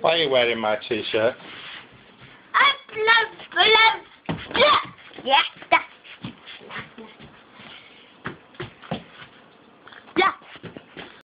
Why are you wearing my t-shirt? I love, love, yeah, yeah,